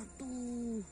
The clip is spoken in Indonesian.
Aduh.